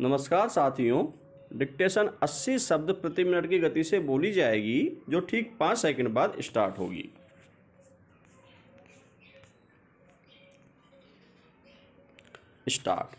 नमस्कार साथियों डिक्टेशन 80 शब्द प्रति मिनट की गति से बोली जाएगी, जो ठीक पाँच सेकंड बाद स्टार्ट होगी। स्टार्ट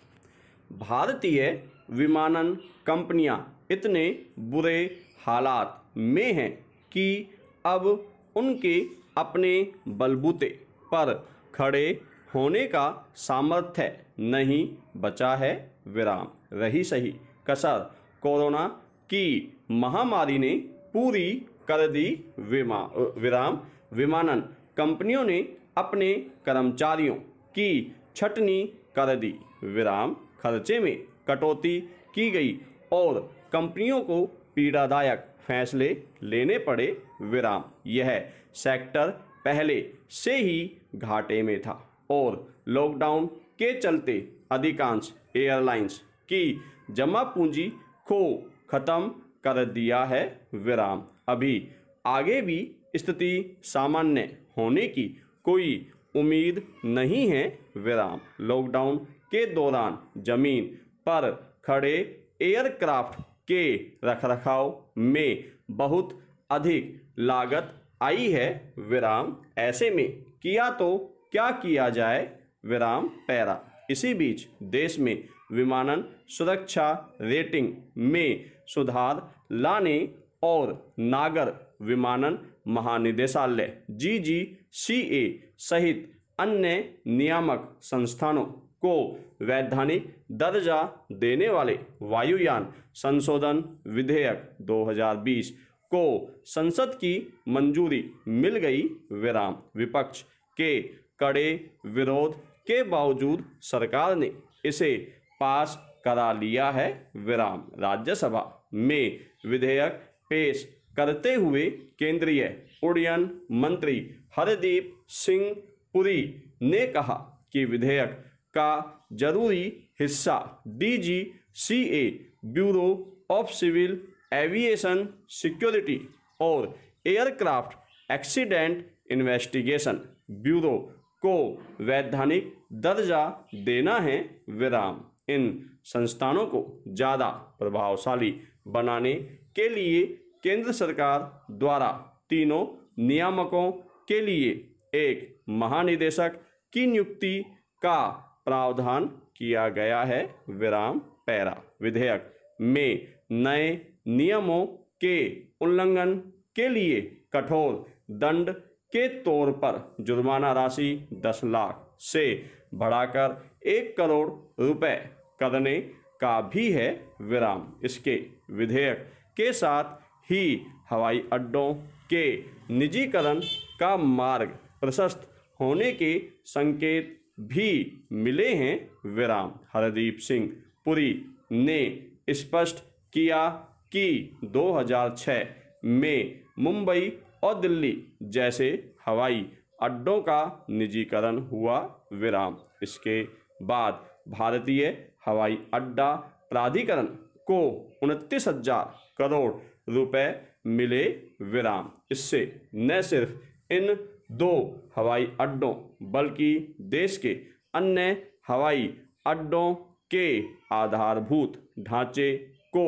भारतीय विमानन कंपनियाँ इतने बुरे हालात में हैं कि अब उनके अपने बलबूते पर खड़े होने का सामर्थ्य नहीं बचा है विराम। रही सही कसर, कोरोना की महामारी ने पूरी कर दी विमा, विराम, विमानन। कंपनियों ने अपने कर्मचारियों की छटनी कर दी। विराम, खर्चे में कटौती की गई और कंपनियों को पीड़ादायक फैसले लेने पड़े विराम। यह सेक्टर पहले से ही घाटे में था। और लॉकडाउन के चलते अधिकांश एयरलाइंस की जमा पूंजी को खत्म कर दिया है विराम। अभी आगे भी स्थिति सामान्य होने की कोई उम्मीद नहीं है विराम। लॉकडाउन के दौरान ज़मीन पर खड़े एयरक्राफ्ट के रखरखाव में बहुत अधिक लागत आई है विराम। ऐसे में किया तो क्या किया जाए? विराम, पैरा। इसी बीच देश में विमानन सुरक्षा रेटिंग में सुधार लाने और नागर विमानन महानिदेशालय, जी जी सी ए सहित अन्य नियामक संस्थानों को वैधानिक दर्जा देने वाले वायुयान संशोधन विधेयक 2020 को संसद की मंजूरी मिल गई। विराम, विपक्ष के कड़े विरोध के बावजूद सरकार ने इसे पास करा लिया है विराम। राज्यसभा में विधेयक पेश करते हुए केंद्रीय उड्डयन मंत्री हरदीप सिंह पुरी ने कहा कि विधेयक का ज़रूरी हिस्सा DG C A bureau of civil aviation, security और एयरक्राफ्ट एक्सीडेंट इन्वेस्टिगेशन ब्यूरो को वैधानिक दर्जा देना है विराम। इन संस्थानों को ज़्यादा प्रभावशाली बनाने के लिए केंद्र सरकार द्वारा तीनों नियामकों के लिए एक महानिदेशक की नियुक्ति का प्रावधान किया गया है। विराम पैरा। विधेयक में नए नियमों के उल्लंघन के लिए कठोर दंड के तौर पर जुर्माना राशि दस लाख से बढ़ाकर एक करोड़ रुपए करने का भी है विराम। इसके विधेयक के साथ ही हवाई अड्डों के निजीकरण का मार्ग प्रशस्त होने के संकेत भी मिले हैं विराम। हरदीप सिंह पुरी ने स्पष्ट किया कि 2006 में मुंबई और दिल्ली, जैसे हवाई अड्डों का निजीकरण हुआ विराम। इसके बाद भारतीय हवाई अड्डा प्राधिकरण को उनतीस हज़ार करोड़ रुपए मिले विराम। इससे न सिर्फ़ इन दो हवाई अड्डों, बल्कि देश के अन्य हवाई अड्डों के आधारभूत ढांचे को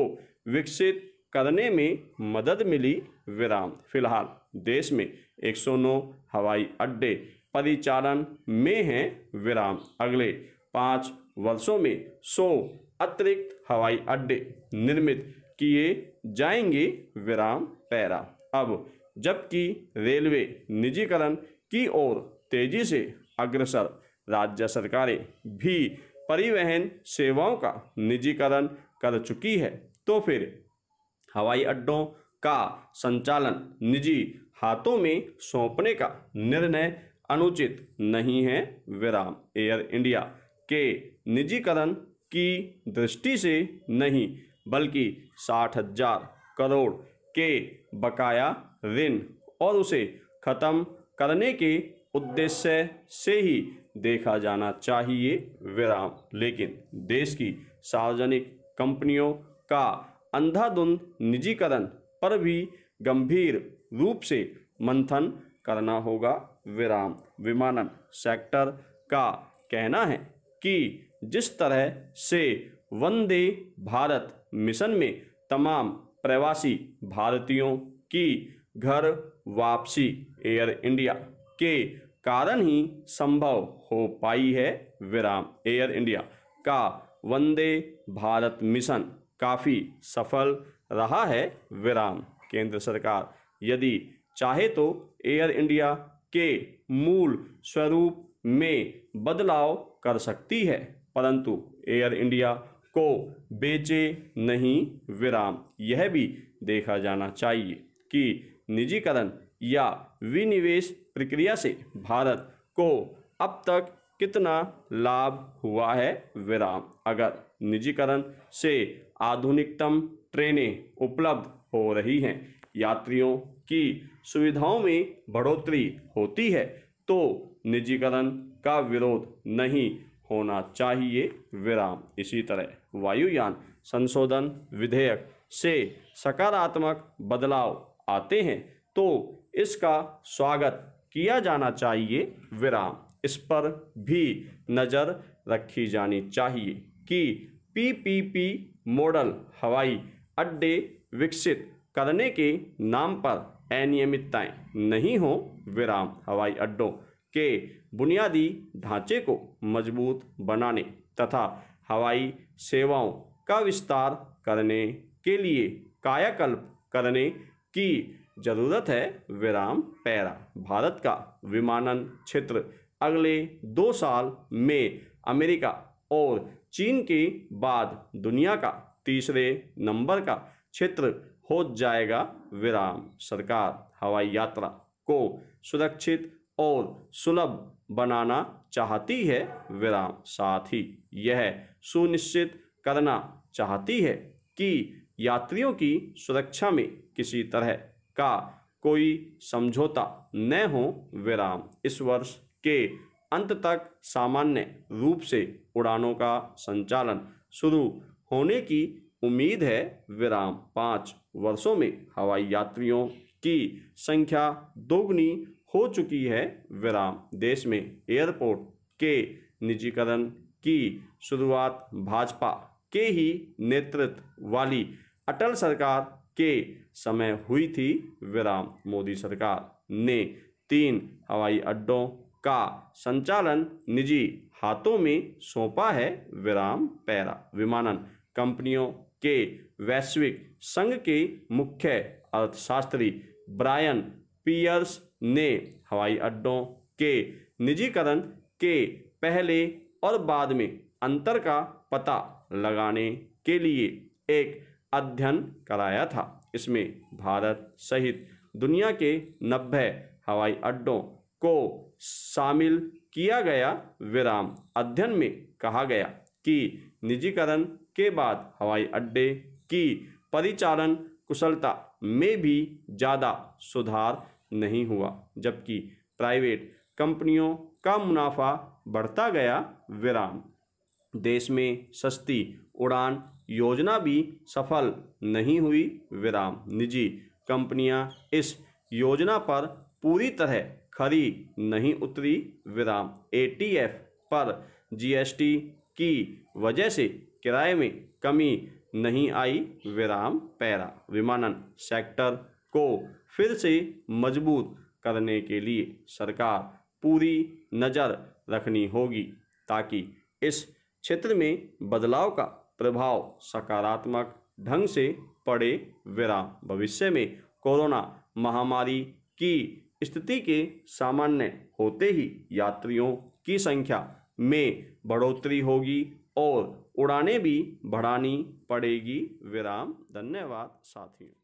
विकसित करने में मदद मिली विराम। फ़िलहाल देश में 109 हवाई अड्डे परिचालन में हैं विराम। अगले पाँच वर्षों में 100 अतिरिक्त हवाई अड्डे निर्मित किए जाएँगे विराम पैरा। अब जबकि रेलवे निजीकरण की ओर तेज़ी से अग्रसर, राज्य सरकारें भी परिवहन सेवाओं का निजीकरण कर चुकी है तो फिर हवाई अड्डों का संचालन निजी हाथों में सौंपने का निर्णय अनुचित नहीं है। विराम, एयर इंडिया के निजीकरण की दृष्टि से नहीं, बल्कि साठ हज़ार करोड़ के बकाया ऋण और उसे खत्म करने के उद्देश्य से ही देखा जाना चाहिए। विराम, लेकिन देश की सार्वजनिक कंपनियों का अंधाधुंध निजीकरण पर भी गंभीर रूप से मंथन करना होगा। विराम। विमानन सेक्टर का कहना है कि जिस तरह से वंदे भारत मिशन में तमाम प्रवासी भारतीयों की घर वापसी एयर इंडिया के कारण ही संभव हो पाई है, विराम। एयर इंडिया का वंदे भारत मिशन काफ़ी सफल रहा है, विराम। केंद्र सरकार यदि चाहे तो एयर इंडिया के मूल स्वरूप में बदलाव कर सकती है, परंतु एयर इंडिया को बेचे नहीं विराम। यह भी देखा जाना चाहिए कि निजीकरण या विनिवेश प्रक्रिया से भारत को अब तक कितना लाभ हुआ है विराम। अगर निजीकरण से आधुनिकतम ट्रेनें उपलब्ध हो रही हैं यात्रियों की सुविधाओं में बढ़ोतरी होती है तो निजीकरण का विरोध नहीं होना चाहिए। विराम। इसी तरह वायुयान संशोधन विधेयक से सकारात्मक बदलाव आते हैं तो इसका स्वागत किया जाना चाहिए। विराम। इस पर भी नज़र रखी जानी चाहिए कि पीपीपी मॉडल हवाई अड्डे विकसित करने के नाम पर अनियमितताएँ नहीं हो, विराम, हवाई अड्डों के बुनियादी ढांचे को मज़बूत बनाने तथा हवाई सेवाओं का विस्तार करने के लिए कायाकल्प करने की ज़रूरत है। विराम पैरा, भारत का विमानन क्षेत्र, अगले दो साल में अमेरिका और चीन के बाद दुनिया का तीसरे नंबर का क्षेत्र हो जाएगा विराम। सरकार हवाई यात्रा को सुरक्षित और सुलभ बनाना चाहती है, विराम। साथ ही यह सुनिश्चित करना चाहती है कि यात्रियों की सुरक्षा में किसी तरह का कोई समझौता न हो, विराम। इस वर्ष के अंत तक सामान्य रूप से उड़ानों का संचालन शुरू होने की उम्मीद है विराम पाँच वर्षों में हवाई यात्रियों की संख्या दोगुनी हो चुकी है। विराम, देश में एयरपोर्ट के निजीकरण की शुरुआत भाजपा के ही नेतृत्व वाली अटल सरकार के समय हुई थी। विराम, मोदी सरकार ने तीन हवाई अड्डों का संचालन निजी हाथों में सौंपा है। विराम, पैरा विमानन कंपनियों के वैश्विक संघ के मुख्य अर्थशास्त्री ब्रायन पियर्स ने हवाई अड्डों के निजीकरण के पहले और बाद में अंतर का पता लगाने के लिए एक अध्ययन कराया था। इसमें भारत सहित दुनिया के नब्बे हवाई अड्डों को शामिल किया गया विराम अध्ययन में कहा गया कि निजीकरण के बाद हवाई अड्डे की परिचालन कुशलता में भी ज़्यादा सुधार नहीं हुआ, जबकि प्राइवेट कंपनियों का मुनाफा बढ़ता गया विराम। देश में सस्ती उड़ान योजना भी सफल नहीं हुई विराम। निजी कंपनियाँ इस योजना पर पूरी तरह खरी नहीं उतरी विराम। एटीएफ पर जीएसटी की वजह से किराए में कमी नहीं आई, विराम पैरा। विमानन सेक्टर को फिर से मज़बूत करने के लिए सरकार पूरी नज़र रखनी होगी, ताकि इस क्षेत्र में बदलाव का प्रभाव सकारात्मक ढंग से पड़े। विराम, भविष्य में कोरोना महामारी की स्थिति के सामान्य होते ही यात्रियों की संख्या में बढ़ोतरी होगी। और उड़ानें भी बढ़ानी पड़ेगी। विराम धन्यवाद साथियों।